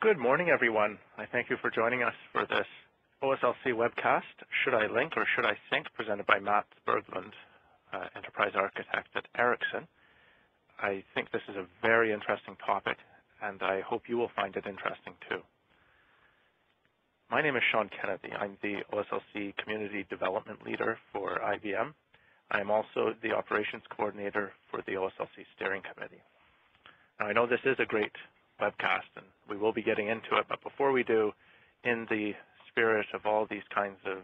Good morning, everyone. I thank you for joining us for this OSLC webcast, Should I Link or Should I Sync, presented by Mats Berglund, uh, Enterprise Architect at Ericsson. I think this is a very interesting topic, and I hope you will find it interesting too. My name is Sean Kennedy. I'm the OSLC Community Development Leader for IBM. I am also the Operations Coordinator for the OSLC Steering Committee. Now, I know this is a great webcast, and we will be getting into it, but before we do, in the spirit of all these kinds of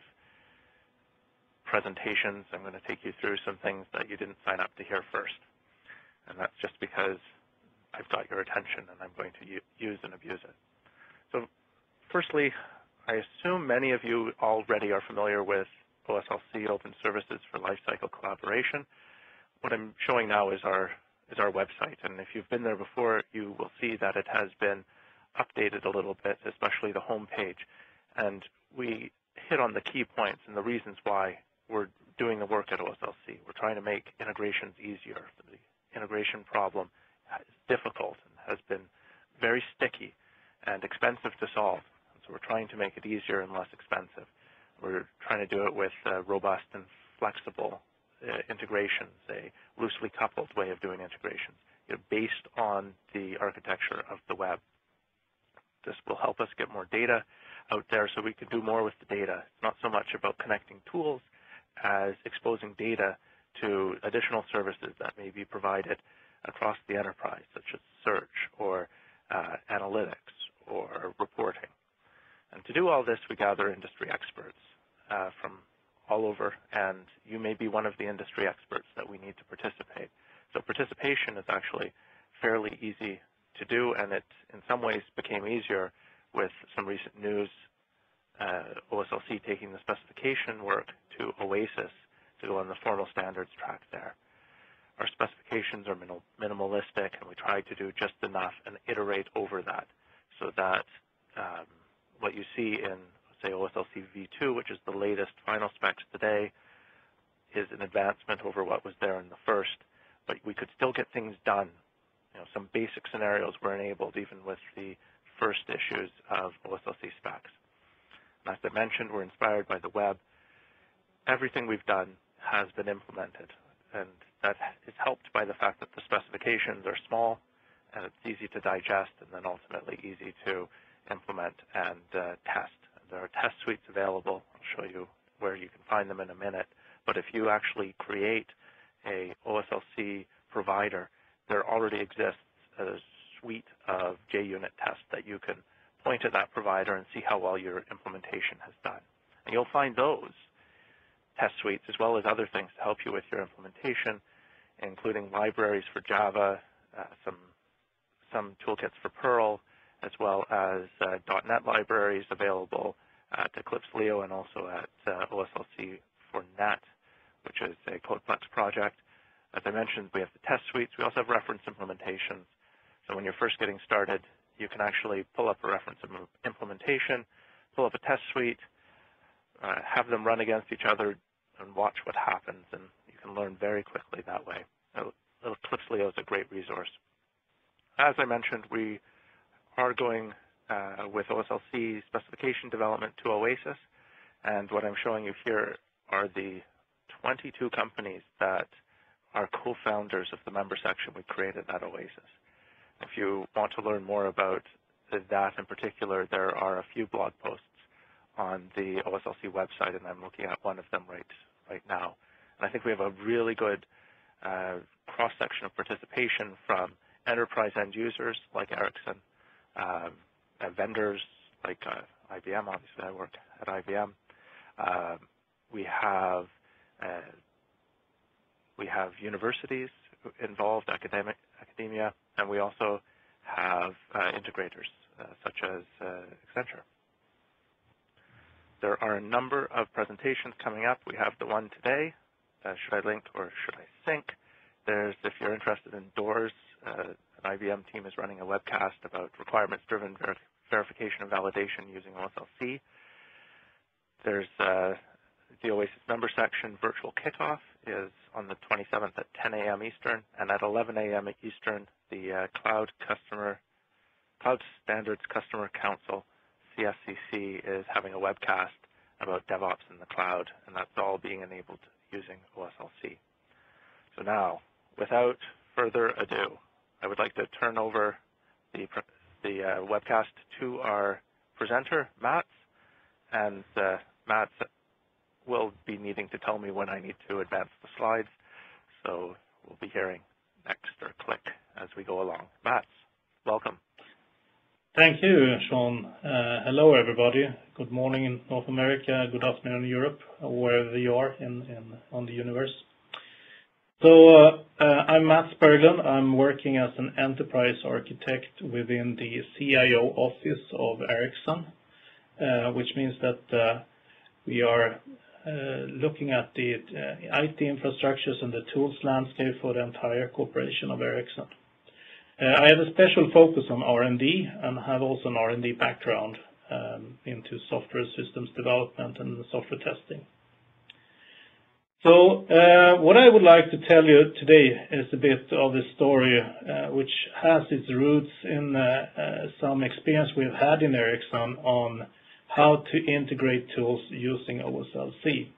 presentations, I'm going to take you through some things that you didn't sign up to hear first. And that's just because I've got your attention and I'm going to use and abuse it. So firstly, I assume many of you already are familiar with OSLC Open Services for Lifecycle Collaboration. What I'm showing now is our is our website, and if you've been there before, you will see that it has been updated a little bit, especially the home page. And we hit on the key points and the reasons why we're doing the work at OSLC. We're trying to make integrations easier. The integration problem is difficult and has been very sticky and expensive to solve. So we're trying to make it easier and less expensive. We're trying to do it with uh, robust and flexible integrations, a loosely coupled way of doing integrations you know, based on the architecture of the web. This will help us get more data out there so we can do more with the data. It's not so much about connecting tools as exposing data to additional services that may be provided across the enterprise, such as search or uh, analytics or reporting. And to do all this, we gather industry experts uh, from all over, and you may be one of the industry experts that we need to participate. So participation is actually fairly easy to do, and it in some ways became easier with some recent news, uh, OSLC taking the specification work to OASIS to go on the formal standards track there. Our specifications are minimal, minimalistic, and we try to do just enough and iterate over that so that um, what you see in, say, OSLC v2, which is the latest final specs today, is an advancement over what was there in the first, but we could still get things done. You know, some basic scenarios were enabled even with the first issues of OSLC specs. And as I mentioned, we're inspired by the web. Everything we've done has been implemented, and that is helped by the fact that the specifications are small and it's easy to digest and then ultimately easy to implement and uh, test. There are test suites available. I'll show you where you can find them in a minute. But if you actually create a OSLC provider, there already exists a suite of JUnit tests that you can point at that provider and see how well your implementation has done. And you'll find those test suites as well as other things to help you with your implementation, including libraries for Java, uh, some some toolkits for Perl, as well as uh, .NET libraries available at Eclipse Lyo and also at uh, OSLC for .NET, which is a CodePlex project. As I mentioned, we have the test suites. We also have reference implementations so when you're first getting started, you can actually pull up a reference implementation, pull up a test suite, uh, have them run against each other, and watch what happens. And you can learn very quickly that way. Eclipse Lyo is a great resource. As I mentioned, we are going uh, with OSLC specification development to OASIS. And what I'm showing you here are the 22 companies that are co-founders of the member section we created at OASIS. If you want to learn more about that in particular, there are a few blog posts on the OSLC website, and I'm looking at one of them right right now. And I think we have a really good uh, cross-section of participation from enterprise end users like Ericsson, vendors like uh, IBM. Obviously, I work at IBM. Uh, we have uh, we have universities involved, academic academia, and we also have uh, integrators uh, such as uh, Accenture. There are a number of presentations coming up. We have the one today, should I link or should I sync? There's, if you're interested in DOORS, IBM team is running a webcast about requirements-driven ver verification and validation using OSLC. There's uh, the OASIS member section virtual kickoff is on the 27th at 10 a.m. Eastern, and at 11 a.m. Eastern, the uh, cloud customer, cloud Standards Customer Council, CSCC, is having a webcast about DevOps in the cloud, and that's all being enabled using OSLC. So now, without further ado, I would like to turn over the, the uh, webcast to our presenter, Mats, and uh, Mats will be needing to tell me when I need to advance the slides, so we'll be hearing next or click as we go along. Mats, welcome. Thank you, Sean. Uh, hello, everybody. Good morning in North America, good afternoon in Europe, wherever you are in, in on the universe. So uh, I'm Mats Berglund. I'm working as an enterprise architect within the CIO office of Ericsson, uh, which means that uh, we are looking at the IT infrastructures and the tools landscape for the entire corporation of Ericsson. I have a special focus on R&D and have also an R&D background um, into software systems development and software testing. So uh, what I would like to tell you today is a bit of the story uh, which has its roots in uh, some experience we've had in Ericsson on how to integrate tools using OSLC.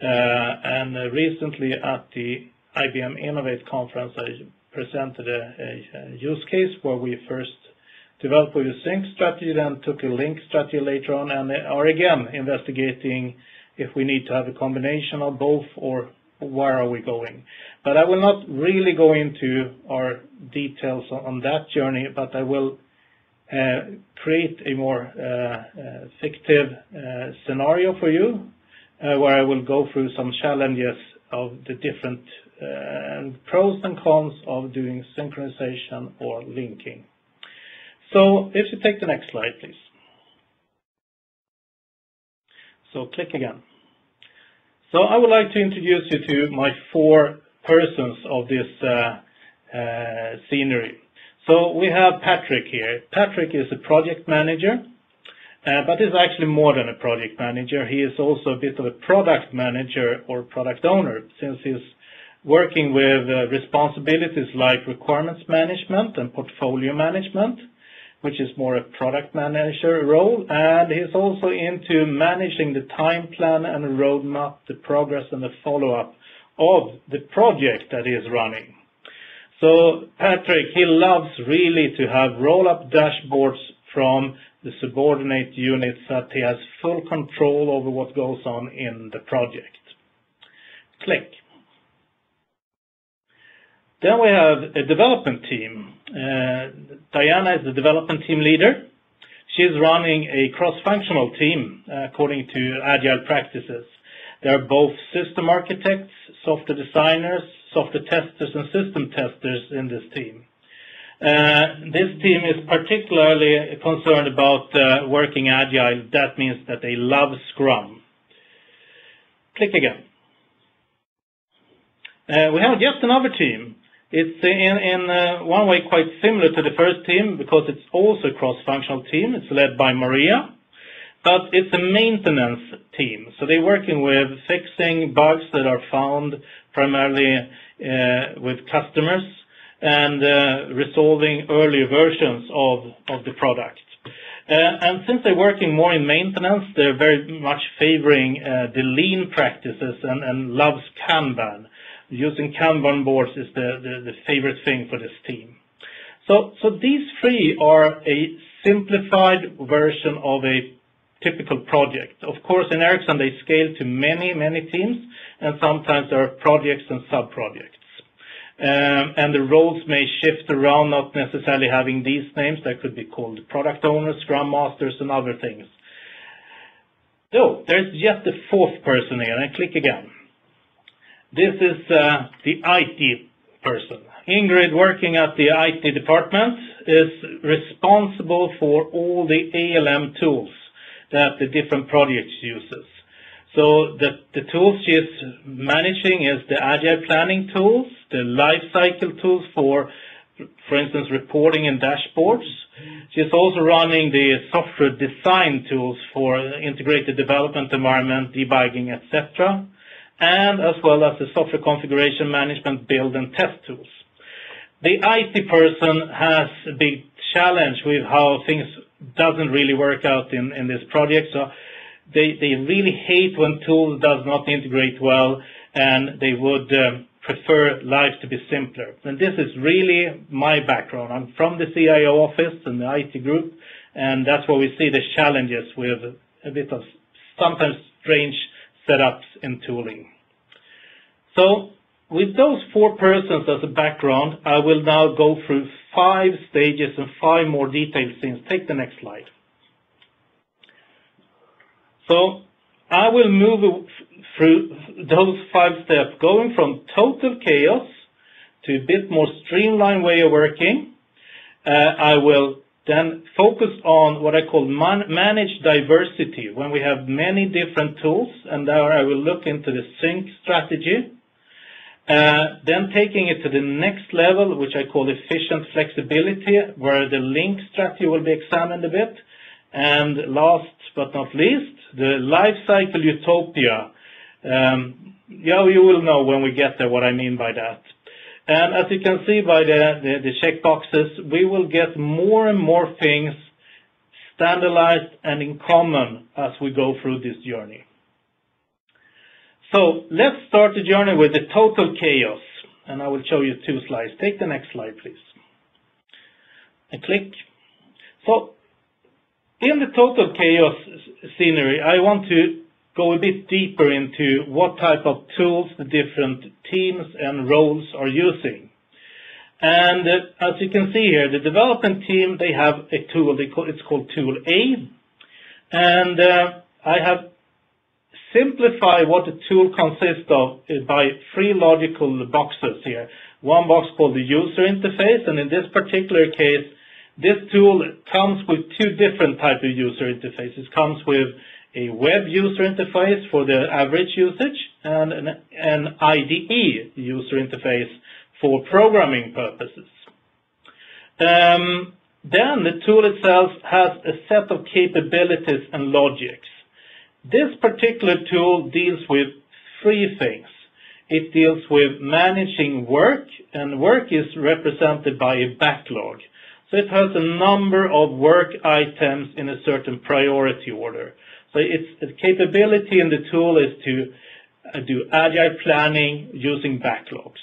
And recently at the IBM Innovate conference, I presented a, use case where we first developed a sync strategy, then took a link strategy later on, and are again investigating if we need to have a combination of both or where are we going. But I will not really go into our details on that journey, but I will uh, create a more uh, uh, fictive scenario for you, where I will go through some challenges of the different pros and cons of doing synchronization or linking. So if you take the next slide, please. So click again. So I would like to introduce you to my four persons of this uh, uh, scenery. So we have Patrick here. Patrick is a project manager, uh, but is actually more than a project manager. He is also a bit of a product manager or product owner since he's working with uh, responsibilities like requirements management and portfolio management which is more a product manager role, and he's also into managing the time plan and roadmap, the progress and the follow-up of the project that he is running. So Patrick, he loves really to have roll-up dashboards from the subordinate units that he has full control over what goes on in the project. Click. Then we have a development team. Uh, Diana is the development team leader. She's running a cross-functional team uh, according to agile practices. There are both system architects, software designers, software testers, and system testers in this team. Uh, this team is particularly concerned about working agile. That means that they love Scrum. Click again. We have just another team it's in uh, one way quite similar to the first team because it's also a cross-functional team. It's led by Maria, but it's a maintenance team. So they're working with fixing bugs that are found primarily uh, with customers and uh, resolving early versions of the product. And since they're working more in maintenance, they're very much favoring the lean practices and loves Kanban using Kanban boards is the, the, favorite thing for this team. So, so these three are a simplified version of a typical project. Of course, in Ericsson, they scale to many, many teams, and sometimes there are projects and sub-projects. Um, and the roles may shift around, not necessarily having these names. They could be called product owners, scrum masters, and other things. So there's just a fourth person here, and click again. This is uh, the IT person. Ingrid, working at the IT department, is responsible for all the ALM tools that the different projects uses. So the, the tools she is managing is the agile planning tools, the life cycle tools for, for instance, reporting and dashboards. She's also running the software design tools for integrated development environment, debugging, etc and as well as the software configuration management, build, and test tools. The IT person has a big challenge with how things doesn't really work out in, this project. So they, they really hate when tools does not integrate well and they would um, prefer life to be simpler. And this is really my background. I'm from the CIO office and the IT group, and that's where we see the challenges with a bit of sometimes strange setups and tooling. So with those four persons as a background, I will now go through five stages and five more detailed things. Take the next slide. So I will move through those five steps, going from total chaos to a bit more streamlined way of working. Uh, I will then focus on what I call man managed diversity, when we have many different tools, and there I will look into the sync strategy. Uh, then taking it to the next level, which I call efficient flexibility, where the link strategy will be examined a bit. And last but not least, the life cycle utopia. Um, yeah, you will know when we get there what I mean by that. And as you can see by the, check boxes, we will get more and more things standardized and in common as we go through this journey. So let's start the journey with the total chaos. And I will show you two slides. Take the next slide, please. Click. So in the total chaos scenery, I want to go a bit deeper into what type of tools the different teams and roles are using. And uh, as you can see here, the development team, they have a tool, it's called Tool A. And uh, I have simplified what the tool consists of by three logical boxes here. One box called the user interface, and in this particular case, this tool comes with two different types of user interfaces. Comes with a web user interface for the average usage and an, an IDE user interface for programming purposes. Um, then the tool itself has a set of capabilities and logics. This particular tool deals with three things. It deals with managing work, and work is represented by a backlog. So it has a number of work items in a certain priority order. So its capability in the tool is to uh, do agile planning using backlogs.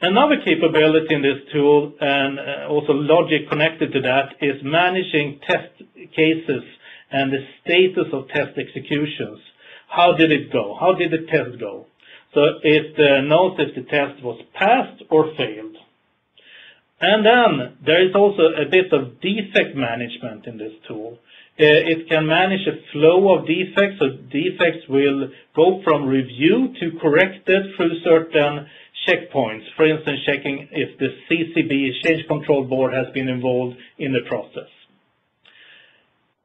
Another capability in this tool, and uh, also logic connected to that, is managing test cases and the status of test executions. How did it go? How did the test go? So it knows if the test was passed or failed. And then there is also a bit of defect management in this tool. Uh, it can manage a flow of defects, so defects will go from review to corrected through certain checkpoints. For instance, checking if the CCB, Change Control Board, has been involved in the process.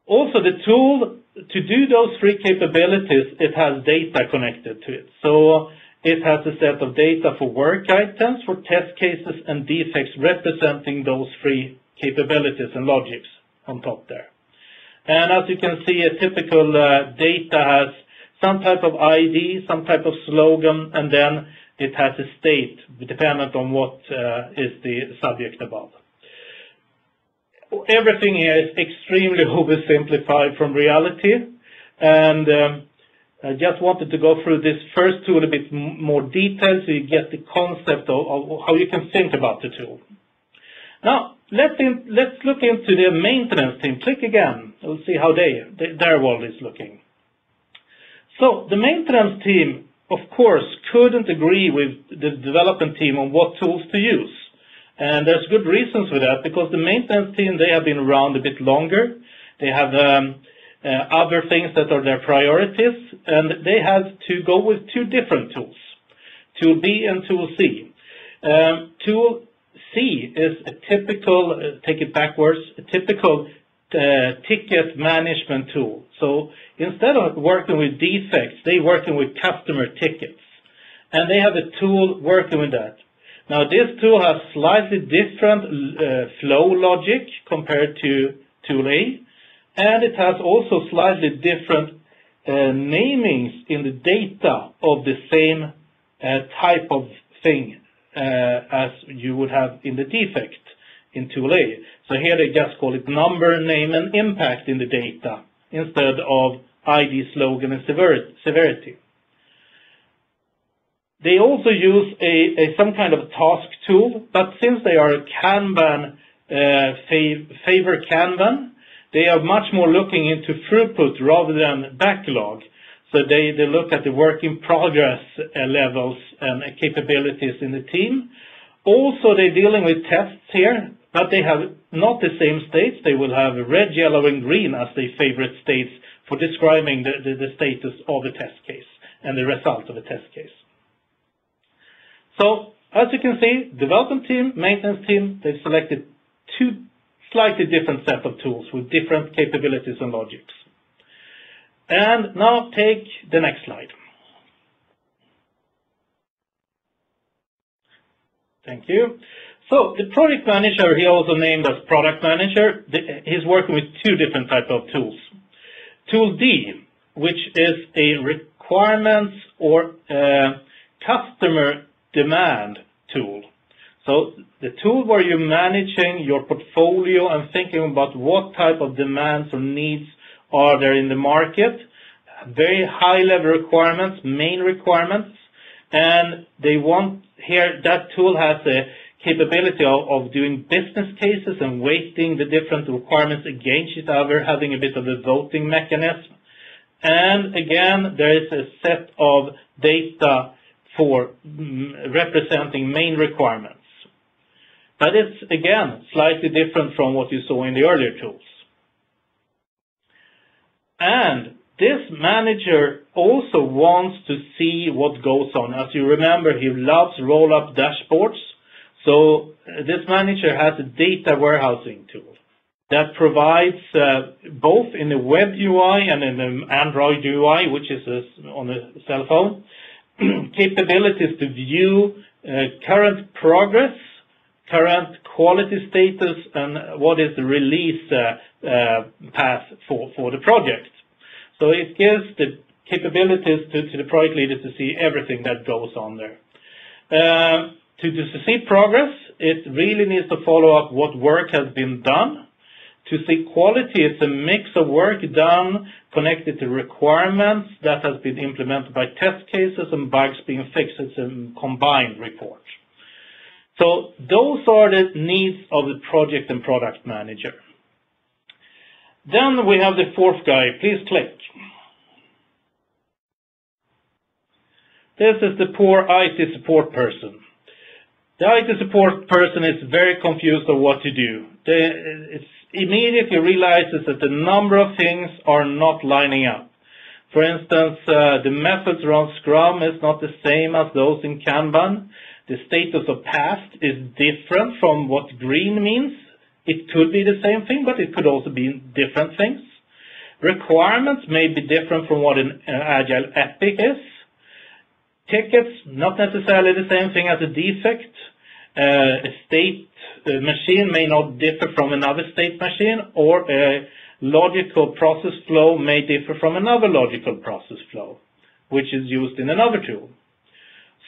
Also, the tool to do those three capabilities, it has data connected to it. So it has a set of data for work items, for test cases, and defects representing those three capabilities and logics on top there. And as you can see, a typical uh, data has some type of ID, some type of slogan, and then it has a state dependent on what uh, is the subject above everything here is extremely oversimplified from reality. And um, I just wanted to go through this first tool a bit more detail so you get the concept of, of how you can think about the tool. Now, let's, in, let's look into the maintenance team. Click again. We'll see how they, their world is looking. So the maintenance team, of course, couldn't agree with the development team on what tools to use. And there's good reasons for that because the maintenance team, they have been around a bit longer. They have um, uh, other things that are their priorities, and they had to go with two different tools, Tool B and Tool C. Um, tool C is a typical, uh, take it backwards, a typical ticket management tool. So instead of working with defects, they're working with customer tickets. And they have a tool working with that. Now, this tool has slightly different uh, flow logic compared to Tool A, and it has also slightly different uh, namings in the data of the same uh, type of thing uh, as you would have in the defect in tool A. So here they just call it number, name, and impact in the data instead of ID, slogan, and severity. They also use a, a some kind of task tool, but since they are a Kanban uh, favor Kanban, they are much more looking into throughput rather than backlog. So they, they look at the work in progress uh, levels and capabilities in the team. Also, they're dealing with tests here, but they have not the same states. They will have red, yellow, and green as their favorite states for describing the, the, the status of a test case and the result of a test case. So as you can see, development team, maintenance team, they've selected two slightly different set of tools with different capabilities and logics. And now take the next slide. Thank you. So the project manager, he also named as product manager, he's working with two different type of tools. Tool D, which is a requirements or uh, customer demand tool. So the tool where you're managing your portfolio and thinking about what type of demands or needs are there in the market, very high level requirements, main requirements, and they want here that tool has a capability of, doing business cases and weighting the different requirements against each other, having a bit of a voting mechanism. And again, there is a set of data for mm, representing main requirements. But it's, again, slightly different from what you saw in the earlier tools. And this manager also wants to see what goes on. As you remember, he loves roll-up dashboards. So uh, this manager has a data warehousing tool that provides uh, both in the web UI and in the Android UI, which is on a cell phone, capabilities to view uh, current progress, current quality status, and what is the release path for, the project. So it gives the capabilities to, to the project leader to see everything that goes on there. To, to see progress, it really needs to follow up what work has been done. To see quality, it's a mix of work done connected to requirements that has been implemented by test cases and bugs being fixed. It's a combined report. So those are the needs of the project and product manager. Then we have the fourth guy. Please click. This is the poor IT support person. The IT support person is very confused of what to do. They immediately realizes that the number of things are not lining up. For instance, uh, the methods around Scrum is not the same as those in Kanban. The status of past is different from what green means. It could be the same thing, but it could also be different things. Requirements may be different from what an Agile epic is. Tickets, not necessarily the same thing as a defect. Uh, a state uh, machine may not differ from another state machine, or a logical process flow may differ from another logical process flow, which is used in another tool.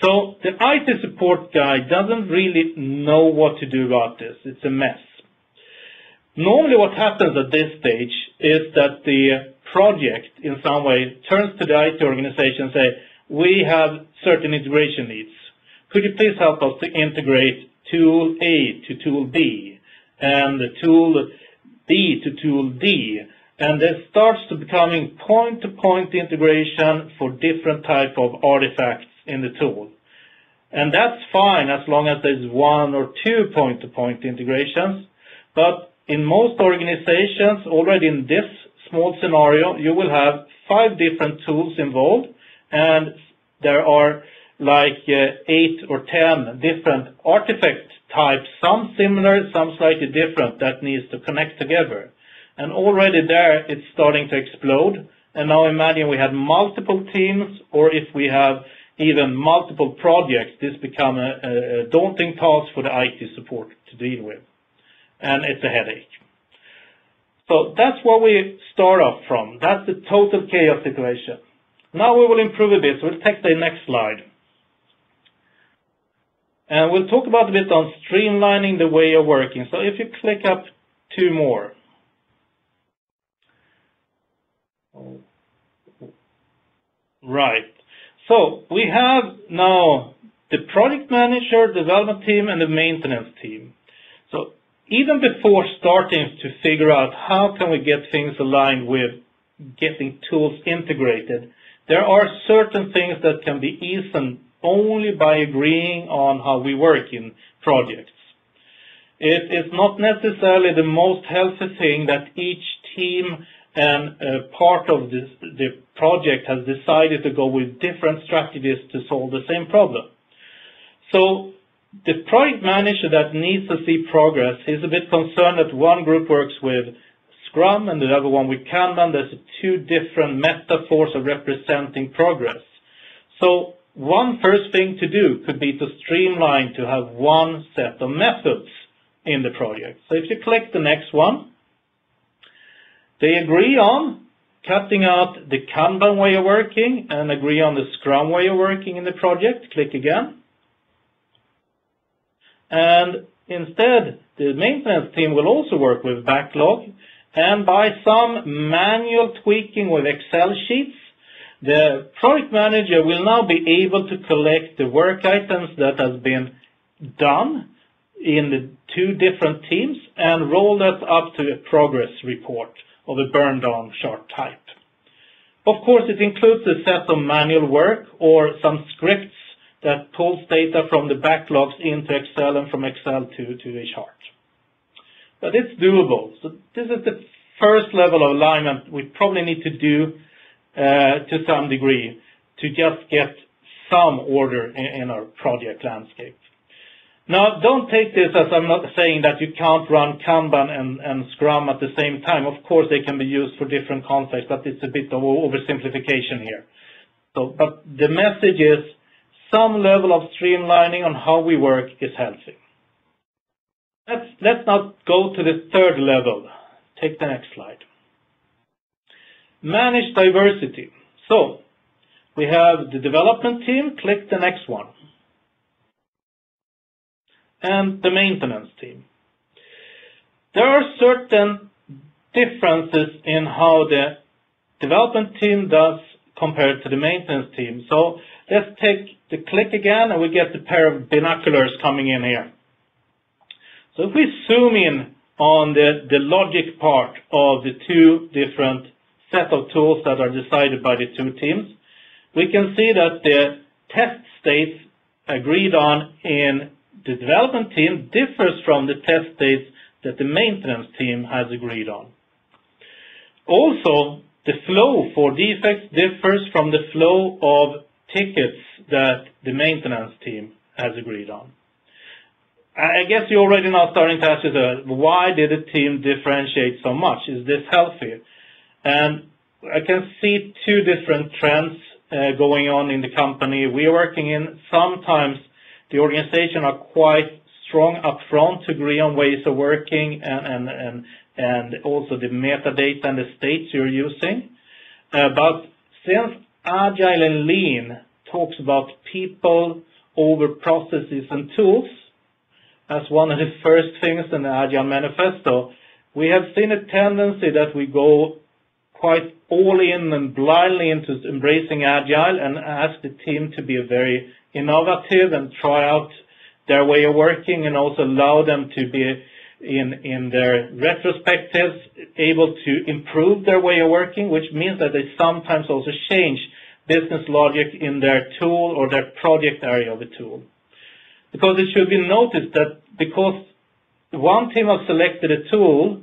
So the IT support guy doesn't really know what to do about this. It's a mess. Normally what happens at this stage is that the project in some way turns to the IT organization and say, we have certain integration needs. Could you please help us to integrate tool A to tool B and tool B to tool D? And it starts to becoming point-to-point integration for different type of artifacts in the tool. And that's fine as long as there's one or two point-to-point integrations. But in most organizations, already in this small scenario, you will have five different tools involved and there are like uh, eight or 10 different artifact types, some similar, some slightly different, that needs to connect together. And already there, it's starting to explode. And now imagine we have multiple teams, or if we have even multiple projects, this become a, daunting task for the IT support to deal with. And it's a headache. So that's where we start off from. That's the total chaos situation. Now we will improve a bit. So we'll take the next slide. And we'll talk about a bit on streamlining the way of working. So if you click up two more. Right. So we have now the project manager, development team, and the maintenance team. So even before starting to figure out how can we get things aligned with getting tools integrated, there are certain things that can be eased only by agreeing on how we work in projects. It is not necessarily the most healthy thing that each team and part of the project has decided to go with different strategies to solve the same problem. So the project manager that needs to see progress is a bit concerned that one group works with Scrum and the other one with Kanban. There's two different metaphors of representing progress. So one first thing to do could be to streamline to have one set of methods in the project. So if you click the next one, they agree on cutting out the Kanban way of working and agree on the Scrum way of working in the project. Click again. And instead, the maintenance team will also work with backlog and by some manual tweaking with Excel sheets, the project manager will now be able to collect the work items that has been done in the two different teams and roll that up to a progress report of a burned down chart type. Of course, it includes a set of manual work or some scripts that pulls data from the backlogs into Excel and from Excel to, to a chart. But it's doable. So this is the first level of alignment we probably need to do uh, to some degree to just get some order in, our project landscape. Now, don't take this as I'm not saying that you can't run Kanban and, and Scrum at the same time. Of course, they can be used for different contexts, but it's a bit of oversimplification here. So, but the message is some level of streamlining on how we work is healthy. Let's, now go to the third level. Take the next slide. Manage diversity. So, we have the development team, click the next one. And the maintenance team. There are certain differences in how the development team does compared to the maintenance team. So let's take the click again, and we get the pair of binoculars coming in here. So if we zoom in on the, the logic part of the two different set of tools that are decided by the two teams, we can see that the test states agreed on in the development team differs from the test states that the maintenance team has agreed on. Also, the flow for defects differs from the flow of tickets that the maintenance team has agreed on. I guess you're already now starting to ask yourself, why did the team differentiate so much? Is this healthy? And I can see two different trends uh, going on in the company we are working in. Sometimes the organization are quite strong upfront to agree on ways of working and, and, and, also the metadata and the states you're using. Uh, but since Agile and Lean talks about people over processes and tools as one of the first things in the Agile Manifesto. We have seen a tendency that we go quite all in and blindly into embracing Agile and ask the team to be very innovative and try out their way of working and also allow them to be in, in their retrospectives able to improve their way of working, which means that they sometimes also change business logic in their tool or their project area of the tool. Because it should be noticed that because one team has selected a tool,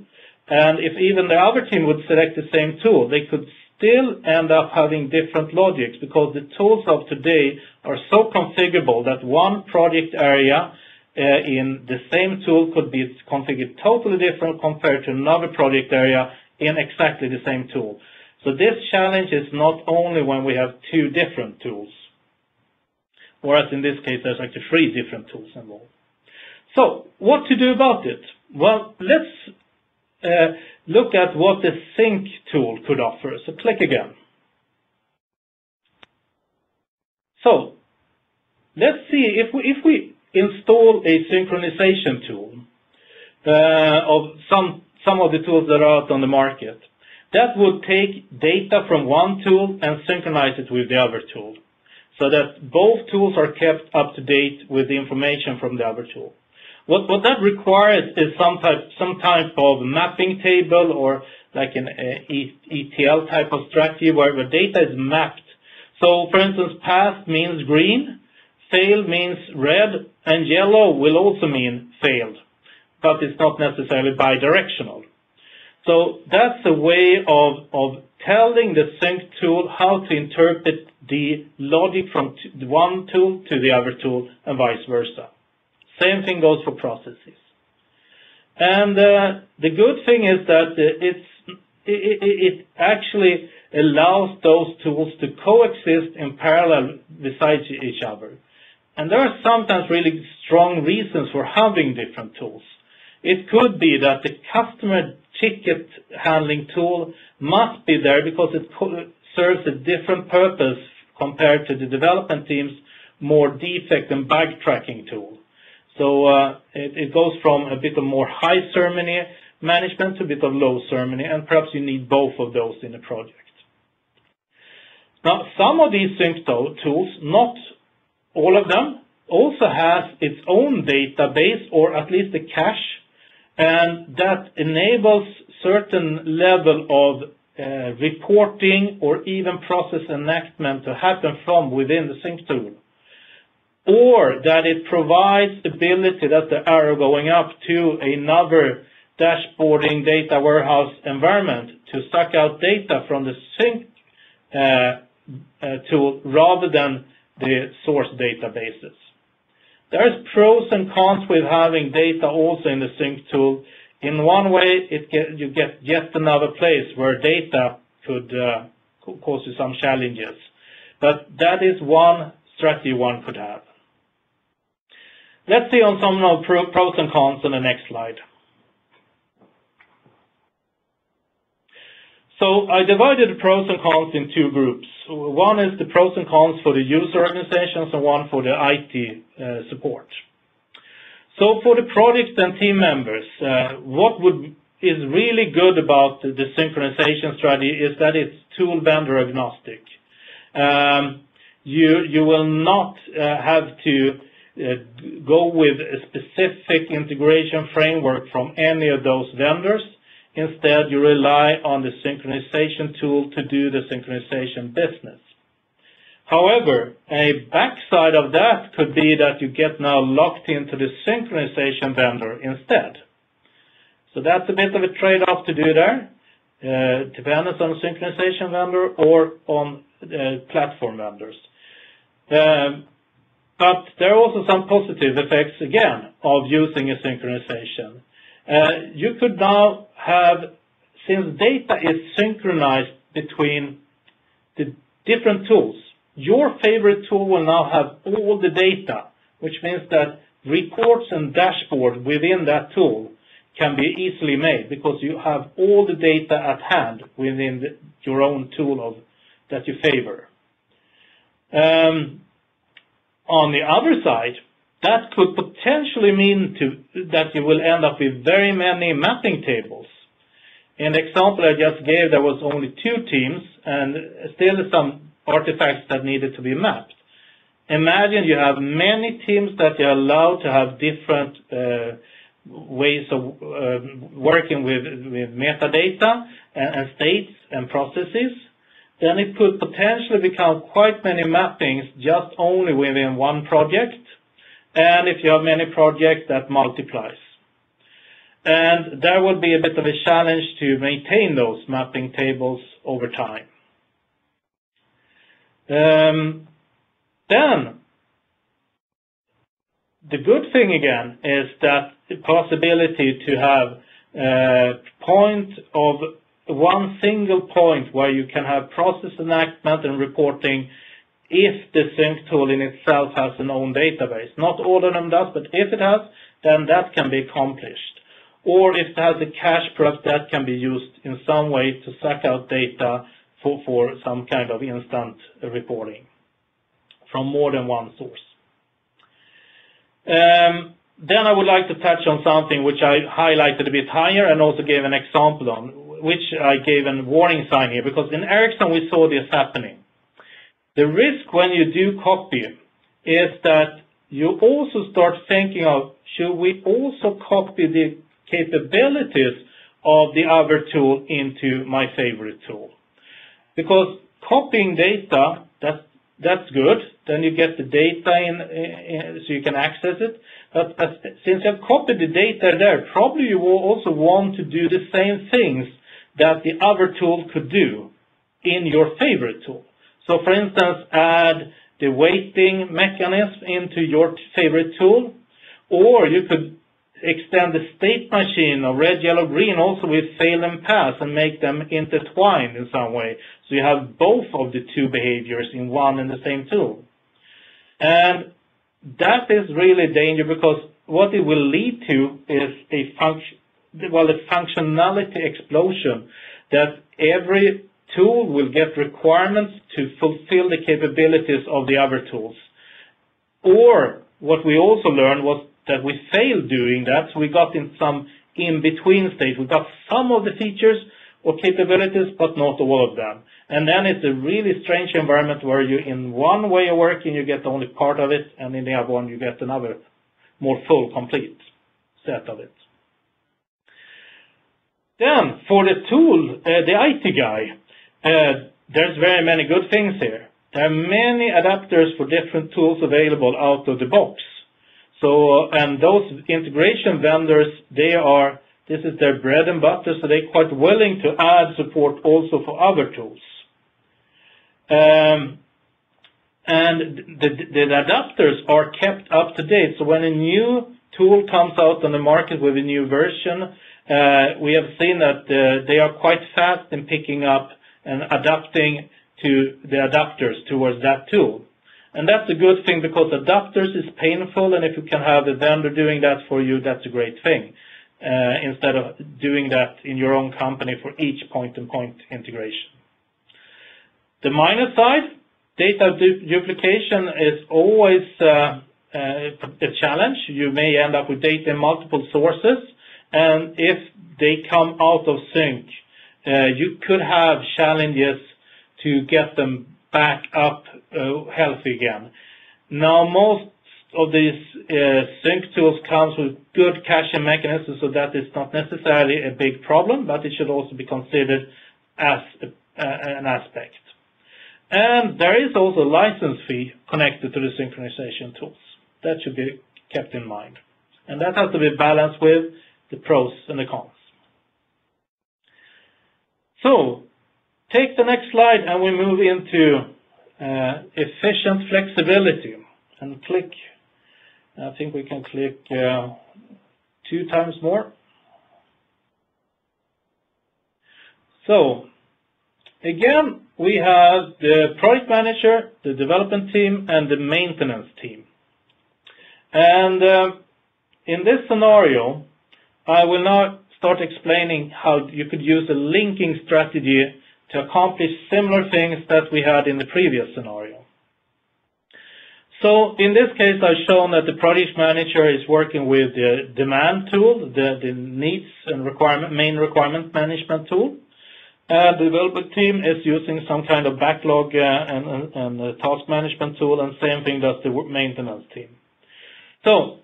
and if even the other team would select the same tool, they could still end up having different logics because the tools of today are so configurable that one project area uh, in the same tool could be configured totally different compared to another project area in exactly the same tool. So this challenge is not only when we have two different tools, whereas in this case there's actually three different tools involved. So what to do about it? Well, let's uh, look at what the Sync tool could offer. So click again. So let's see if we, if we install a synchronization tool uh, of some some of the tools that are out on the market. That would take data from one tool and synchronize it with the other tool, so that both tools are kept up to date with the information from the other tool. What, what that requires is some type, some type of mapping table or like an uh, ETL type of strategy where the data is mapped. So for instance, pass means green, fail means red, and yellow will also mean failed, but it's not necessarily bidirectional. So that's a way of, of telling the sync tool how to interpret the logic from one tool to the other tool and vice versa. Same thing goes for processes. And uh, the good thing is that it's, it, it actually allows those tools to coexist in parallel beside each other. And there are sometimes really strong reasons for having different tools. It could be that the customer ticket handling tool must be there because it serves a different purpose compared to the development team's more defect and bug tracking tool. So uh, it goes from a bit of more high ceremony management to a bit of low ceremony, and perhaps you need both of those in a project. Now, some of these sync tools, not all of them, also has its own database or at least a cache, and that enables certain level of reporting or even process enactment to happen from within the sync tool or that it provides the ability, that's the arrow going up, to another dashboarding data warehouse environment to suck out data from the sync uh, uh, tool rather than the source databases. There's pros and cons with having data also in the sync tool. In one way, you get yet another place where data could uh, cause you some challenges. But that is one strategy one could have. Let's see on some of pros and cons on the next slide. So I divided the pros and cons in two groups. One is the pros and cons for the user organizations and one for the IT uh, support. So for the project and team members, uh, what would, is really good about the, synchronization strategy is that it's tool vendor agnostic. Um, you, you will not uh, have to uh, go with a specific integration framework from any of those vendors. Instead, you rely on the synchronization tool to do the synchronization business. However, a backside of that could be that you get now locked into the synchronization vendor instead. So that's a bit of a trade-off to do there, uh, dependence on synchronization vendor or on uh, platform vendors. Um, but there are also some positive effects, again, of using a synchronization. Uh, you could now have, since data is synchronized between the different tools, your favorite tool will now have all the data, which means that reports and dashboard within that tool can be easily made because you have all the data at hand within the, your own tool of, that you favor. Um, on the other side, that could potentially mean to, that you will end up with very many mapping tables. In the example I just gave, there was only two teams and still some artifacts that needed to be mapped. Imagine you have many teams that you're allowed to have different uh, ways of uh, working with, metadata and, and states and processes then it could potentially become quite many mappings just only within one project. And if you have many projects, that multiplies. And there will be a bit of a challenge to maintain those mapping tables over time. Um, then, the good thing again is that the possibility to have a point of one single point where you can have process enactment and reporting if the sync tool in itself has an own database. Not all of them does, but if it has, then that can be accomplished. Or if it has a cache, perhaps that can be used in some way to suck out data for, some kind of instant reporting from more than one source. Um, then I would like to touch on something which I highlighted a bit higher and also gave an example on, which I gave a warning sign here, because in Ericsson we saw this happening. The risk when you do copy is that you also start thinking of, should we also copy the capabilities of the other tool into my favorite tool? Because copying data, that's, that's good. Then you get the data in, in so you can access it. But as, since you've copied the data there, probably you will also want to do the same things that the other tool could do in your favorite tool. So for instance, add the weighting mechanism into your favorite tool, or you could extend the state machine of red, yellow, green also with fail and pass and make them intertwined in some way. So you have both of the two behaviors in one and the same tool. And that is really dangerous because what it will lead to is a function, well, a functionality explosion that every tool will get requirements to fulfill the capabilities of the other tools. Or what we also learned was that we failed doing that, we got in some in-between state. We got some of the features or capabilities, but not all of them. And then it's a really strange environment where you, in one way of working, you get only part of it, and in the other one, you get another more full, complete set of it. Then, for the tool, uh, the IT guy, uh, there's very many good things here. There are many adapters for different tools available out of the box. So, and those integration vendors, they are, this is their bread and butter, so they're quite willing to add support also for other tools. Um, and the, adapters are kept up to date. So when a new tool comes out on the market with a new version, uh, we have seen that uh, they are quite fast in picking up and adapting to the adapters towards that tool. And that's a good thing because adapters is painful, and if you can have a vendor doing that for you, that's a great thing, uh, instead of doing that in your own company for each point-to-point -point integration. The minus side, data du duplication is always uh, uh, a challenge. You may end up with data in multiple sources, and if they come out of sync, uh, you could have challenges to get them back up healthy again. Now, most of these uh, sync tools comes with good caching mechanisms, so that is not necessarily a big problem, but it should also be considered as an aspect. And there is also a license fee connected to the synchronization tools. That should be kept in mind. And that has to be balanced with the pros and the cons. So, take the next slide and we move into uh, efficient flexibility. And click, I think we can click uh, two times more. So, again, we have the product manager, the development team, and the maintenance team. And uh, in this scenario, I will now start explaining how you could use a linking strategy to accomplish similar things that we had in the previous scenario. So in this case, I've shown that the project manager is working with the demand tool, the, the needs and requirement, main requirement management tool. Uh, the development team is using some kind of backlog uh, and, and task management tool, and same thing does the maintenance team. So,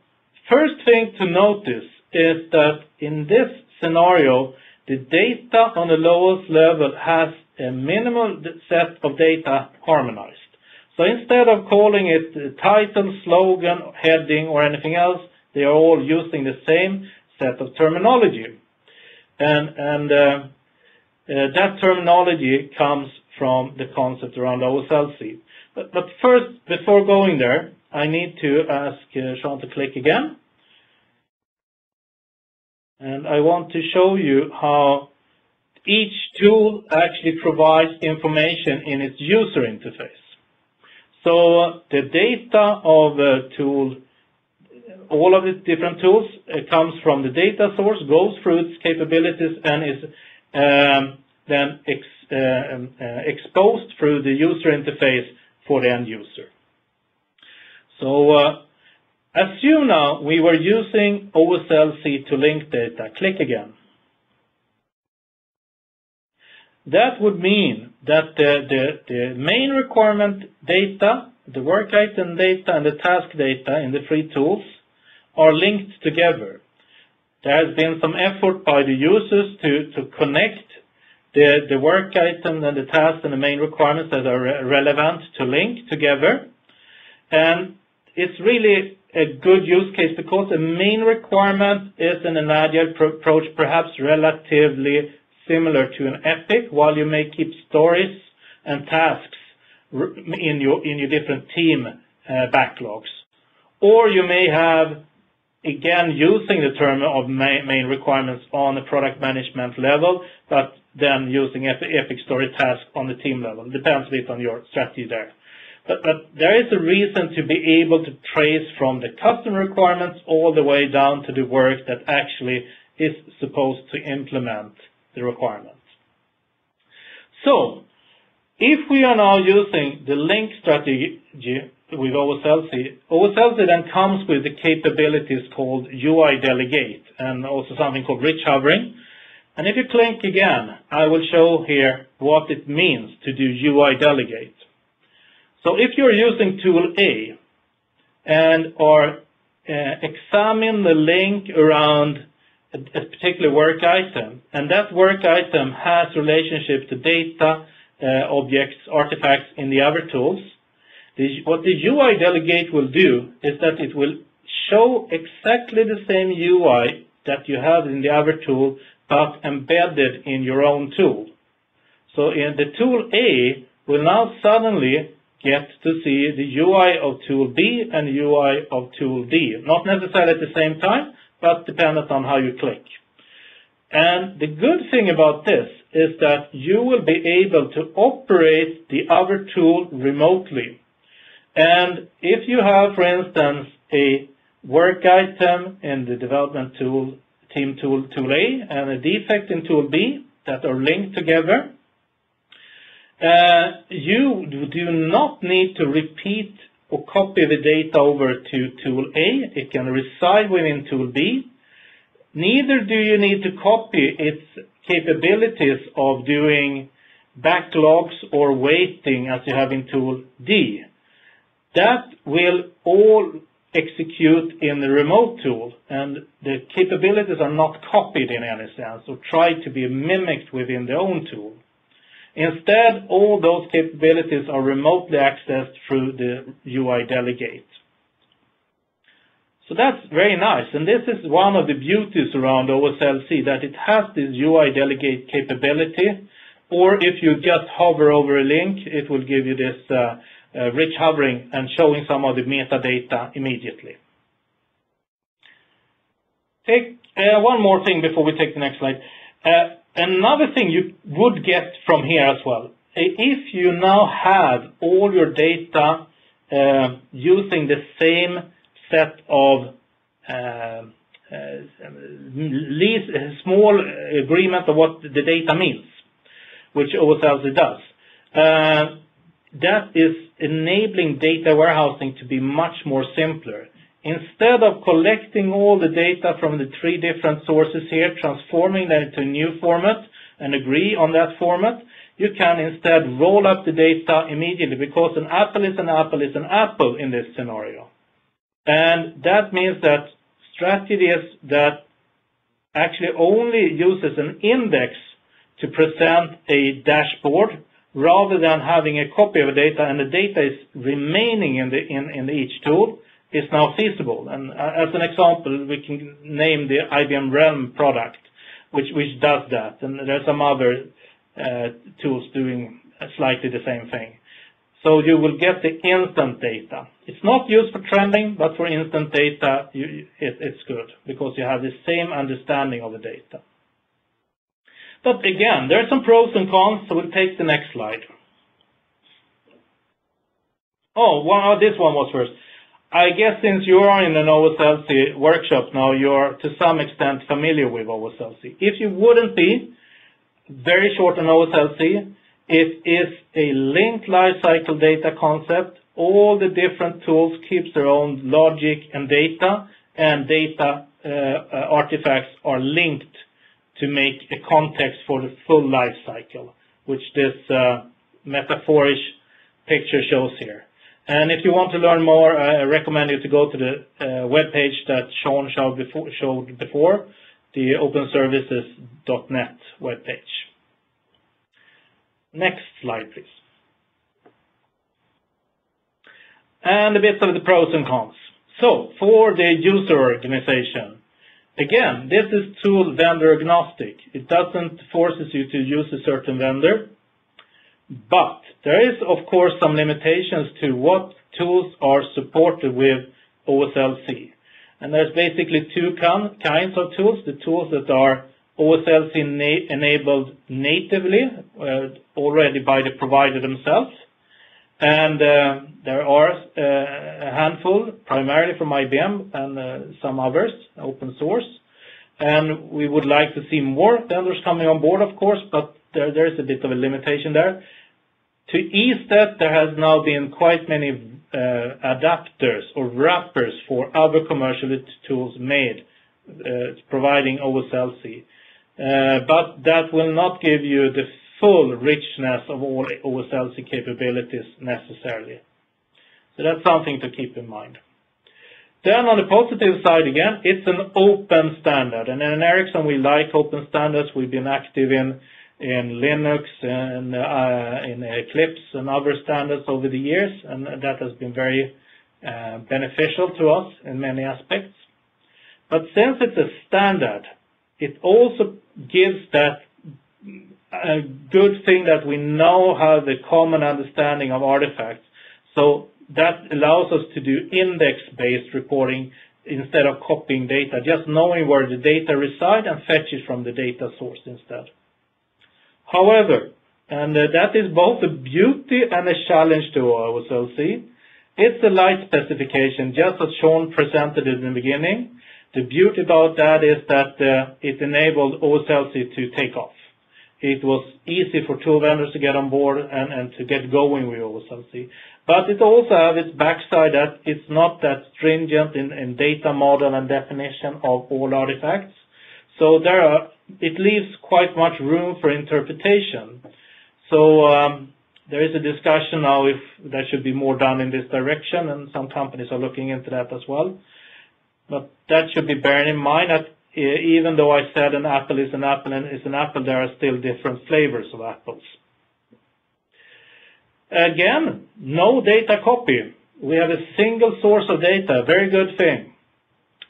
first thing to notice is that in this scenario, the data on the lowest level has a minimal set of data harmonized. So instead of calling it title, slogan, heading, or anything else, they are all using the same set of terminology. And, and uh, uh, that terminology comes from the concept around OSLC. But, but first, before going there, I need to ask uh, Sean to click again. And I want to show you how each tool actually provides information in its user interface. So uh, the data of a tool, all of the different tools, it comes from the data source, goes through its capabilities, and is um, then ex, uh, um, uh, exposed through the user interface for the end user. So uh, Assume now we were using OSLC to link data. Click again. That would mean that the, the, the main requirement data, the work item data, and the task data in the free tools are linked together. There has been some effort by the users to, to connect the, the work item and the task and the main requirements that are re relevant to link together. And it's really a good use case because the main requirement is in an agile approach, perhaps relatively similar to an epic, while you may keep stories and tasks in your in your different team uh, backlogs. Or you may have, again, using the term of main requirements on the product management level, but then using epic story task on the team level. Depends a bit on your strategy there. But, but there is a reason to be able to trace from the customer requirements all the way down to the work that actually is supposed to implement the requirements. So, if we are now using the link strategy with OSLC, OSLC then comes with the capabilities called UI Delegate and also something called rich hovering. And if you click again, I will show here what it means to do UI Delegate. So if you're using tool A and are uh, examine the link around a, a, particular work item, and that work item has relationship to data, uh, objects, artifacts in the other tools, the, what the UI delegate will do is that it will show exactly the same UI that you have in the other tool, but embedded in your own tool. So in the tool A will now suddenly get to see the UI of tool B and UI of tool D. Not necessarily at the same time, but dependent on how you click. And the good thing about this is that you will be able to operate the other tool remotely. And if you have, for instance, a work item in the development tool, team tool, tool A, and a defect in tool B that are linked together, Uh, you do not need to repeat or copy the data over to tool A. It can reside within tool B. Neither do you need to copy its capabilities of doing backlogs or weighting as you have in tool D. That will all execute in the remote tool, and the capabilities are not copied in any sense or try to be mimicked within their own tool. Instead, all those capabilities are remotely accessed through the UI delegate. So that's very nice, and this is one of the beauties around OSLC, that it has this UI delegate capability, or if you just hover over a link, it will give you this uh, uh, rich hovering and showing some of the metadata immediately. Take uh, one more thing before we take the next slide. Another thing you would get from here as well, if you now have all your data uh, using the same set of uh, uh, small agreement of what the data means, which OSLC does. Uh, that is enabling data warehousing to be much more simpler. Instead of collecting all the data from the three different sources here, transforming them into a new format and agree on that format, you can instead roll up the data immediately because an apple is an apple is an apple in this scenario. And that means that strategies that actually only uses an index to present a dashboard rather than having a copy of data and the data is remaining in, the, in, in each tool is now feasible. And uh, as an example, we can name the IBM Realm product, which, which does that. And there are some other uh, tools doing slightly the same thing. So you will get the instant data. It's not used for trending, but for instant data, you, it, it's good because you have the same understanding of the data. But again, there are some pros and cons, so we'll take the next slide. Oh, well, this one was first. I guess since you are in an OSLC workshop now, you're to some extent familiar with OSLC. If you wouldn't be, very short on OSLC, it is a linked lifecycle data concept all the different tools keeps their own logic and data, and data uh, artifacts are linked to make a context for the full life cycle, which this uh, metaphoric picture shows here. And if you want to learn more, I recommend you to go to the uh, web page that Sean showed before, showed before the openservices.net web page. Next slide, please. And a bit of the pros and cons. So, for the user organization, again, this is tool vendor agnostic. It doesn't forces you to use a certain vendor. But there is, of course, some limitations to what tools are supported with OSLC. And there's basically two kinds of tools, the tools that are OSLC enabled natively uh, already by the provider themselves. And uh, there are uh, a handful, primarily from IBM and uh, some others, open source. And we would like to see more vendors coming on board, of course, but there, is a bit of a limitation there. To ease that, there has now been quite many uh, adapters or wrappers for other commercial tools made, uh, providing OSLC. Uh, but that will not give you the full richness of all OSLC capabilities necessarily. So that's something to keep in mind. Then on the positive side again, it's an open standard. And in Ericsson, we like open standards. We've been active in in Linux and uh, in Eclipse and other standards over the years, and that has been very uh, beneficial to us in many aspects. But since it's a standard, it also gives that a good thing that we now have a common understanding of artifacts. So that allows us to do index-based reporting instead of copying data, just knowing where the data reside and fetch it from the data source instead. However, and uh, that is both a beauty and a challenge to OSLC, it's a light specification, just as Sean presented in the beginning. The beauty about that is that uh, it enabled OSLC to take off. It was easy for tool vendors to get on board and, to get going with OSLC. But it also has its backside that it's not that stringent in, in data model and definition of all artifacts. So there are it leaves quite much room for interpretation. So um, there is a discussion now if there should be more done in this direction, and some companies are looking into that as well. But that should be borne in mind that even though I said an apple is an apple and is an apple, there are still different flavors of apples. Again, no data copy. We have a single source of data, very good thing.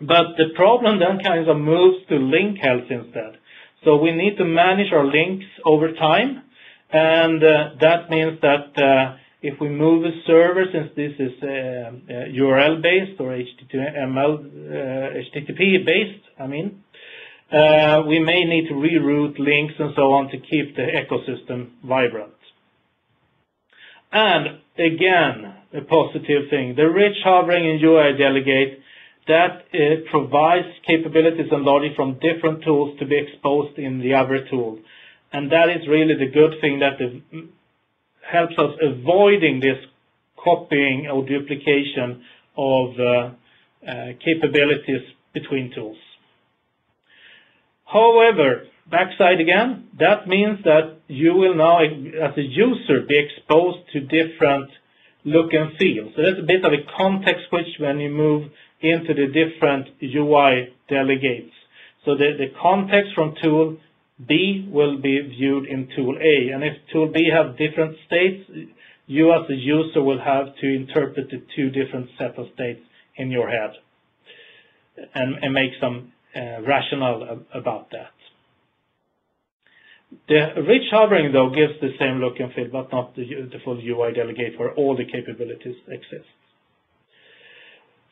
But the problem then kind of moves to link health instead. So we need to manage our links over time, and uh, that means that uh, if we move a server, since this is URL-based uh, or HTTP-based, I mean, we may need to reroute links and so on to keep the ecosystem vibrant. And again, a positive thing, the rich hovering in UI Delegate that provides capabilities and logic from different tools to be exposed in the other tool. And that is really the good thing that helps us avoiding this copying or duplication of uh, uh, capabilities between tools. However, backside again, that means that you will now, as a user, be exposed to different look and feel. So there's a bit of a context switch when you move into the different UI delegates. So the, the context from tool B will be viewed in tool A. And if tool B have different states, you as a user will have to interpret the two different set of states in your head and, and make some uh, rationale about that. The rich hovering, though, gives the same look and feel, but not the, the full UI delegate where all the capabilities exist.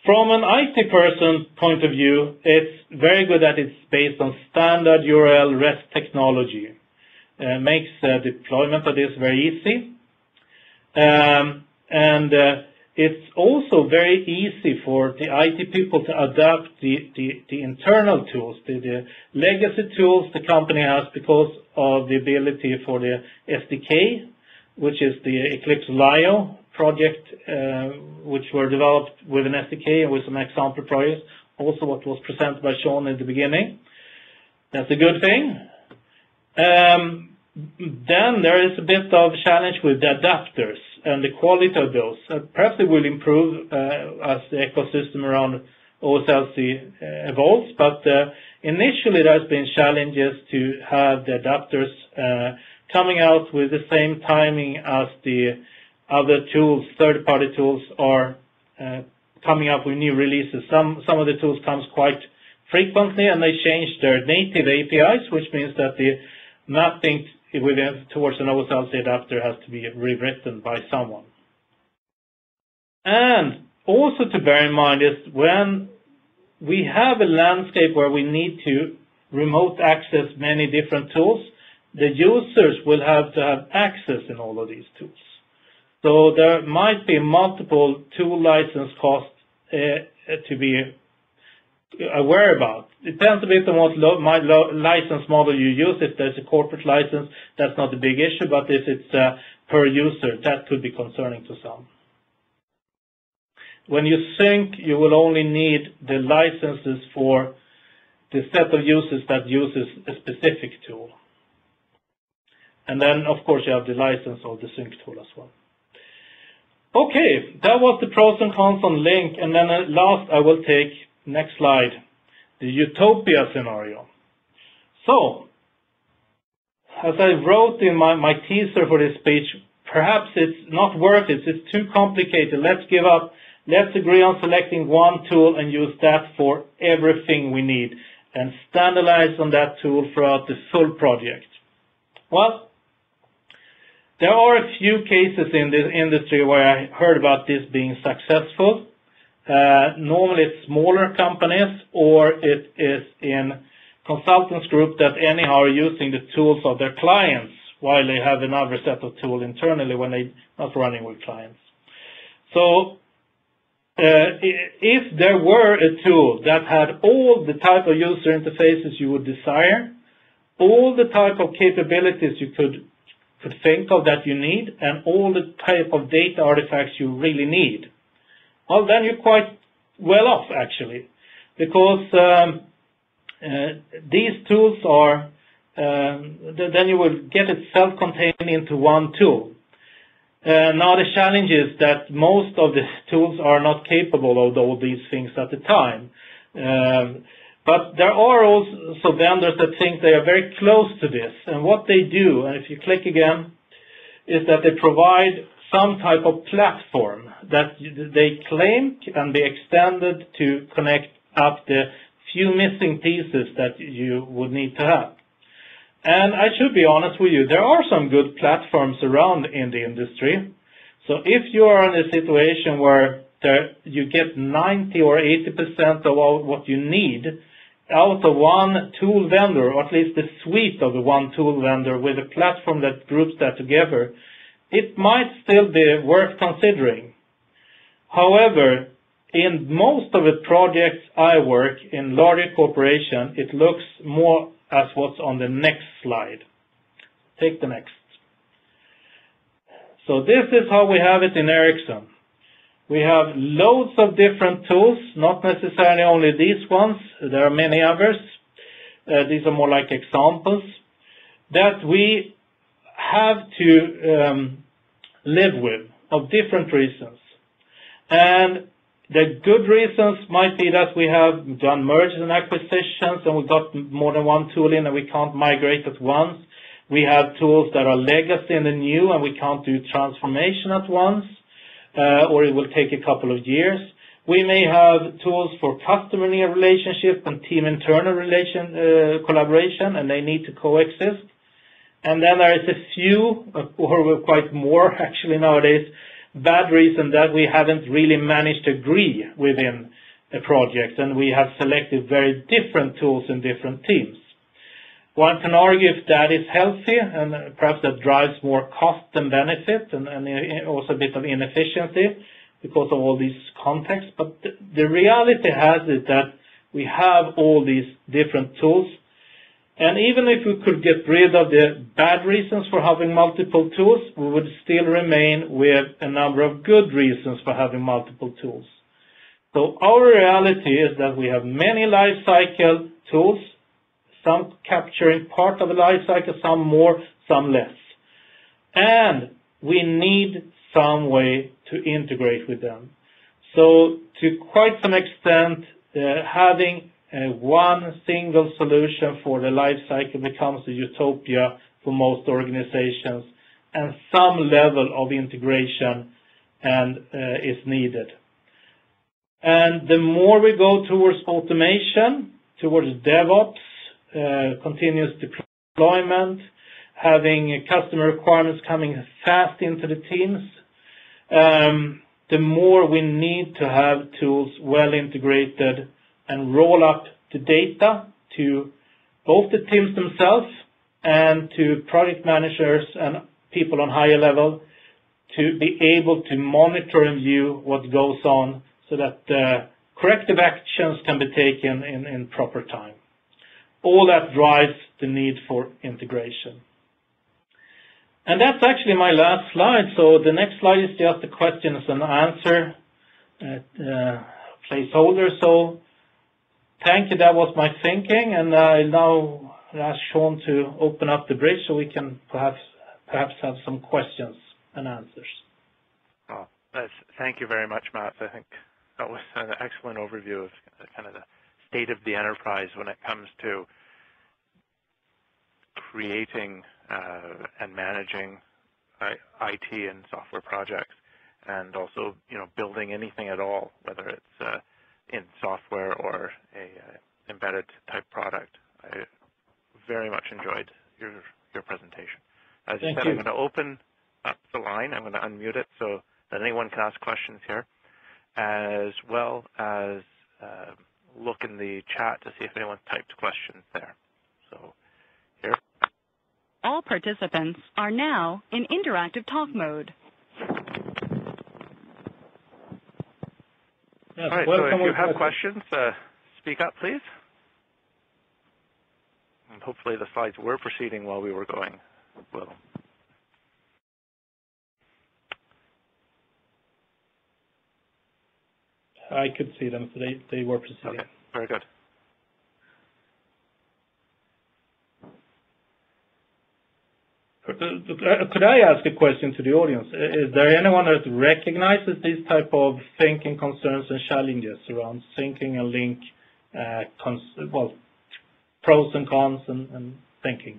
From an IT person point of view, it's very good that it's based on standard URL REST technology. Uh, makes uh, deployment of this very easy. Um, and uh, it's also very easy for the IT people to adapt the, the, the internal tools, the, the, legacy tools the company has because of the ability for the SDK which is the Eclipse Lyo project, uh, which were developed with an SDK and with some example projects, also what was presented by Sean in the beginning. That's a good thing. Um, then there is a bit of challenge with the adapters and the quality of those. Uh, perhaps it will improve uh, as the ecosystem around OSLC evolves, but initially, there's been challenges to have the adapters coming out with the same timing as the other tools, third-party tools, are uh, coming up with new releases. Some some of the tools comes quite frequently, and they change their native APIs, which means that the mapping towards an OSLC adapter has to be rewritten by someone. And also to bear in mind is when we have a landscape where we need to remote access many different tools, the users will have to have access in all of these tools. So there might be multiple tool license costs eh, eh, to be aware about. It depends a bit on what license model you use. If there's a corporate license, that's not a big issue, but if it's eh, per user, that could be concerning to some. When you sync, you will only need the licenses for the set of users that uses a specific tool. And then, of course, you have the license of the sync tool as well. Okay, that was the pros and cons on LINK. And then at last, I will take, next slide, the utopia scenario. So, as I wrote in my teaser for this speech, perhaps it's not worth it. It's too complicated. Let's give up. Let's agree on selecting one tool and use that for everything we need and standardize on that tool throughout the full project. Well, there are a few cases in this industry where I heard about this being successful. Uh, normally, it's smaller companies, or it is in consultants group that anyhow are using the tools of their clients while they have another set of tool internally when they're not running with clients. So, uh, if there were a tool that had all the type of user interfaces you would desire, all the type of capabilities you could think of that you need, and all the type of data artifacts you really need, well, then you're quite well off, actually, because um, uh, these tools are um, then you will get it self-contained into one tool. Uh, now, the challenge is that most of the tools are not capable of all these things at the time. Um, But there are also vendors that think they are very close to this. And what they do, and if you click again, is that they provide some type of platform that they claim can be extended to connect up the few missing pieces that you would need to have. And I should be honest with you, there are some good platforms around in the industry. So if you are in a situation where you get 90 or 80% of what you need out of one tool vendor, or at least the suite of the one tool vendor with a platform that groups that together, it might still be worth considering. However, in most of the projects I work in larger corporation, it looks more as what's on the next slide. Take the next. So this is how we have it in Ericsson. We have loads of different tools, not necessarily only these ones. There are many others. Uh, these are more like examples that we have to um, live with of different reasons. And the good reasons might be that we have done mergers and acquisitions, and we've got more than one tool in, and we can't migrate at once. We have tools that are legacy and new, and we can't do transformation at once, or it will take a couple of years. We may have tools for customer relationship and team internal relation, uh, collaboration, and they need to coexist. And then there is a few, or quite more, actually, nowadays, bad reasons that we haven't really managed to agree within a project, and we have selected very different tools in different teams. One can argue if that is healthy, and perhaps that drives more cost than benefit and uh, also a bit of inefficiency because of all these contexts. But the reality has it that we have all these different tools. And even if we could get rid of the bad reasons for having multiple tools, we would still remain with a number of good reasons for having multiple tools. So our reality is that we have many life cycle tools, some capturing part of the life cycle, some more, some less. And we need some way to integrate with them. So to quite some extent, uh, having uh, one single solution for the life cycle becomes a utopia for most organizations, and some level of integration and uh, is needed. And the more we go towards automation, towards DevOps, Uh, continuous deployment, having customer requirements coming fast into the teams, um, the more we need to have tools well integrated and roll up the data to both the teams themselves and to product managers and people on higher level to be able to monitor and view what goes on so that uh, corrective actions can be taken in proper time. All that drives the need for integration. And that's actually my last slide. So the next slide is just the questions and answer uh, uh, placeholder. So thank you. That was my thinking, and I now ask Sean to open up the bridge so we can perhaps have some questions and answers. Oh, thank you very much, Mats. I think that was an excellent overview of kind of the state of the enterprise when it comes to creating uh, and managing uh, IT and software projects and also you know building anything at all, whether it's uh, in software or an embedded type product. I very much enjoyed your your presentation. Thank you. As you said, I'm going to open up the line. I'm going to unmute it so that anyone can ask questions here, as well as look in the chat to see if anyone's typed questions there. So here. All participants are now in interactive talk mode. Yes. All right. So if you have questions, uh, speak up, please. Hopefully the slides were proceeding while we were going well. I could see them. So they they were proceeding. Okay. Very good. Could I ask a question to the audience? Is there anyone that recognizes these type of thinking concerns and challenges around syncing and LINK, uh, well, pros and cons and, and syncing?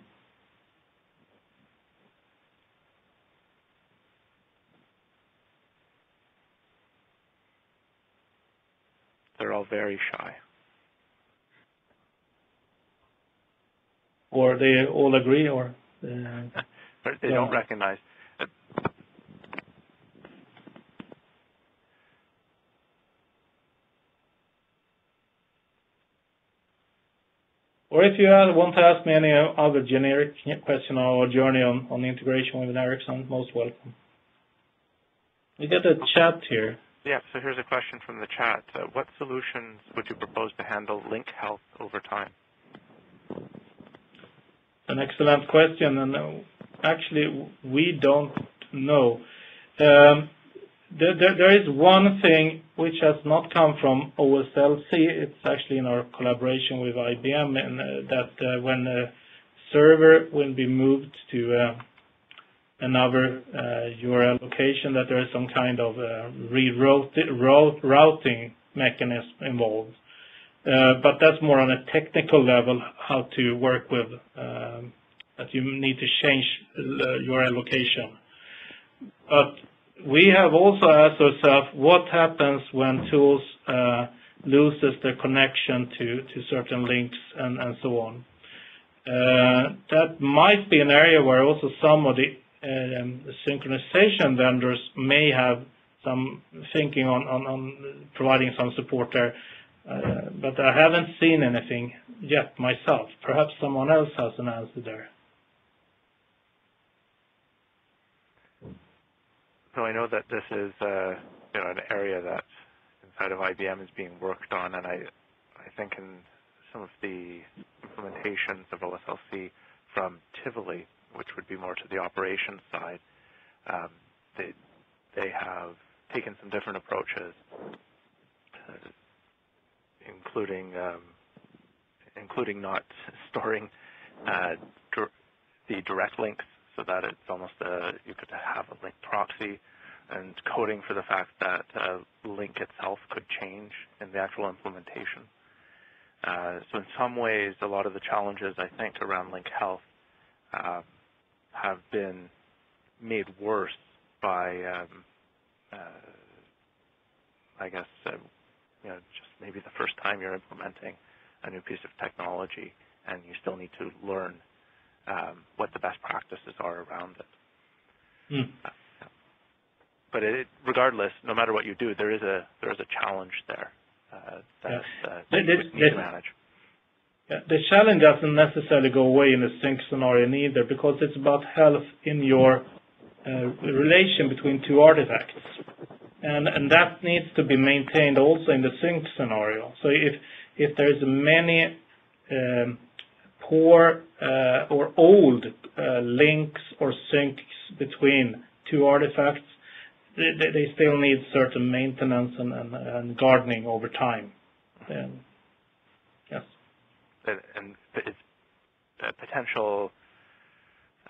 They're all very shy. Or they all agree, or? Uh, they don't recognize. Or if you want to ask me any other generic question on our journey on integration with Ericsson, most welcome. We got a chat here. Yeah. So here's a question from the chat. Uh, what solutions would you propose to handle LINK Health over time? An excellent question. And uh, actually, we don't know. Um, there is one thing which has not come from OSLC. It's actually in our collaboration with IBM, and uh, that when a server will be moved to another uh, URL location, that there is some kind of uh, rerouting mechanism involved. Uh, but that's more on a technical level, how to work with, um, that you need to change URL location. But we have also asked ourselves, what happens when tools loses their connection to certain links and so on? That might be an area where also some of the Um, synchronization vendors may have some thinking on providing some support there. Uh, but I haven't seen anything yet myself. Perhaps someone else has an answer there. So I know that this is uh, an area that inside of IBM is being worked on, and I think in some of the implementations of OSLC from Tivoli, which would be more to the operations side, um, they they have taken some different approaches, uh, including um, including not storing uh, the direct links so that it's almost a, you could have a link proxy and coding for the fact that uh, link itself could change in the actual implementation. Uh, so in some ways, a lot of the challenges I think around link health uh, have been made worse by, um, uh, I guess, uh, you know, just maybe the first time you're implementing a new piece of technology and you still need to learn um, what the best practices are around it. Mm. Uh, but it, regardless, no matter what you do, there is a there is a challenge there uh, that, yeah. uh, that you need to manage. The challenge doesn't necessarily go away in a sync scenario neither, because it's about health in your uh, relation between two artifacts. And, and that needs to be maintained also in the sync scenario. So if, if there's many um, poor uh, or old uh, links or syncs between two artifacts, they, they still need certain maintenance and, and, and gardening over time. Um. And, and it's a potential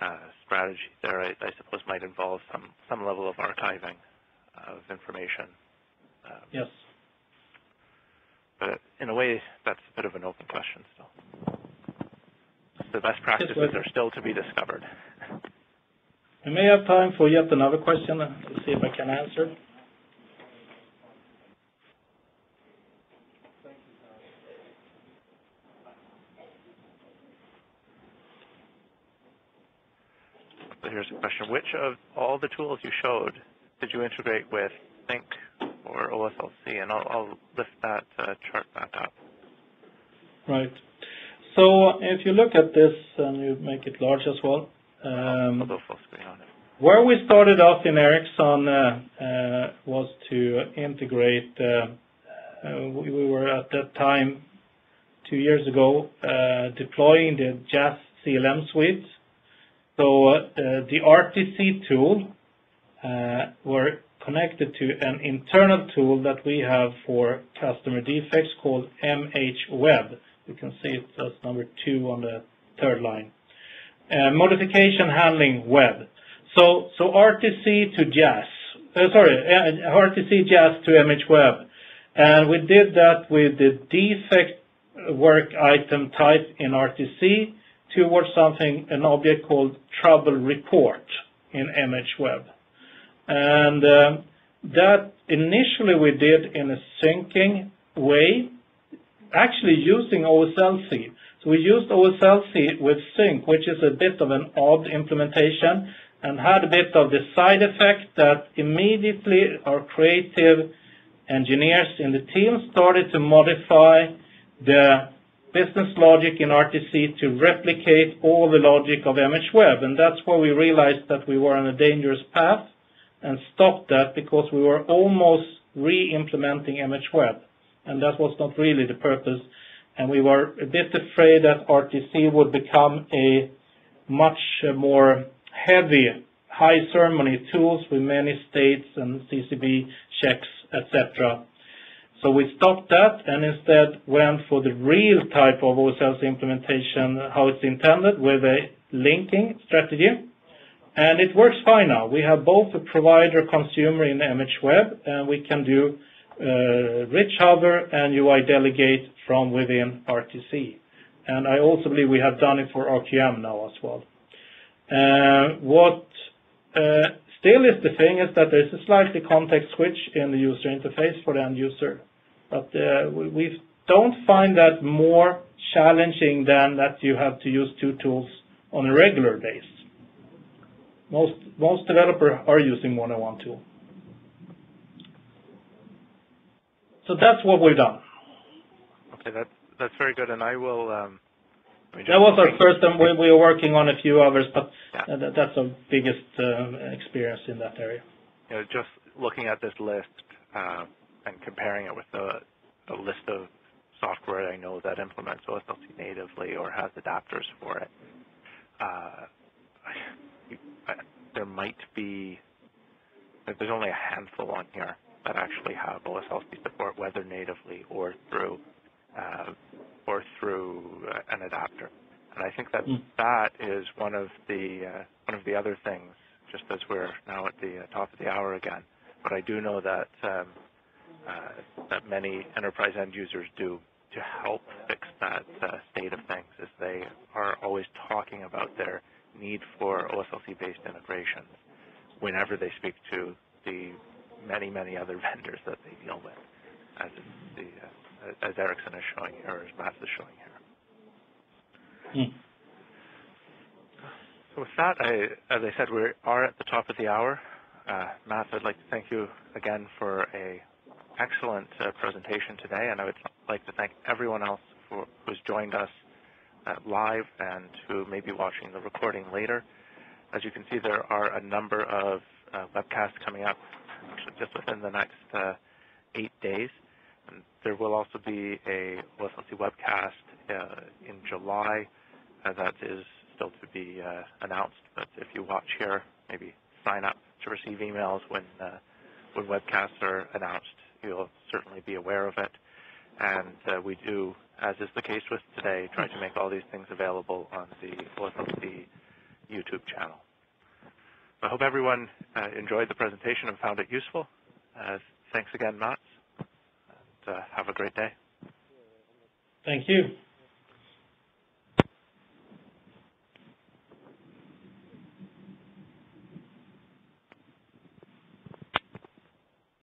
uh, strategy there, I, I, suppose, might involve some, some level of archiving of information. Um, yes. But in a way, that's a bit of an open question still. The best practices are still to be discovered. We may have time for yet another question to see if I can answer. Here's a question. Which of all the tools you showed did you integrate with Sync or OSLC? And I'll, I'll lift that uh, chart back up. Right. So if you look at this and you make it large as well, um, I'll go full screen on it. Where we started off in Ericsson uh, uh, was to integrate. Uh, we were at that time, two years ago, deploying the Jazz CLM suite. So The RTC tool were connected to an internal tool that we have for customer defects called MHWeb. You can see it as number two on the third line. Modification handling web. So so RTC to Jazz. Uh, sorry, uh, RTC Jazz to MHWeb. And we did that with the defect work item type in RTC towards something, an object called trouble report in MHWeb. And um, that initially we did in a syncing way, actually using OSLC. So we used OSLC with sync, which is a bit of an odd implementation, and had a bit of the side effect that immediately our creative engineers in the team started to modify the business logic in RTC to replicate all the logic of MHWeb. And that's where we realized that we were on a dangerous path and stopped that because we were almost re-implementing MHWeb. And that was not really the purpose. And we were a bit afraid that RTC would become a much uh, more heavy high ceremony tools with many states and CCB checks, etc. So we stopped that and instead went for the real type of OSLC implementation, how it's intended, with a linking strategy. And it works fine now. We have both a provider consumer in MHWeb, and we can do uh, rich hover and UI delegate from within RTC. And I also believe we have done it for RQM now as well. Uh, what uh, still is the thing is that there's a slightly context switch in the user interface for the end user. But uh, we don't find that more challenging than that you have to use two tools on a regular basis. Most most developers are using one on one tool. So that's what we've done. Okay, that that's very good, and I will um, that was our first, and we are working on a few others, but that's our biggest um, experience in that area. Just looking at this list uh, and comparing it with the list of software I know that implements OSLC natively or has adapters for it. Uh, I, there might be, there's only a handful on here that actually have OSLC support, whether natively or through uh, or through uh, an adapter. And I think that mm. that is one of the uh, one of the other things. Just as we're now at the uh, top of the hour again, but I do know that um, that many enterprise end users do to help fix that uh, state of things is they are always talking about their need for OSLC-based integrations whenever they speak to the many, many other vendors that they deal with, as, the, uh, as Ericsson is showing here, or as Mats is showing here. Hmm. So with that, I, as I said, we are at the top of the hour. Uh, Mats, I'd like to thank you again for a excellent uh, presentation today, and I would like to thank everyone else for, who's joined us uh, live and who may be watching the recording later. As you can see, there are a number of uh, webcasts coming up just within the next eight days. And there will also be a OSLC webcast in July that is still to be announced. But if you watch here, maybe sign up to receive emails when when webcasts are announced. You'll certainly be aware of it. And uh, we do, as is the case with today, try to make all these things available on the OSLC YouTube channel. I hope everyone uh, enjoyed the presentation and found it useful. Uh, thanks again, Mats, and uh, have a great day. Thank you.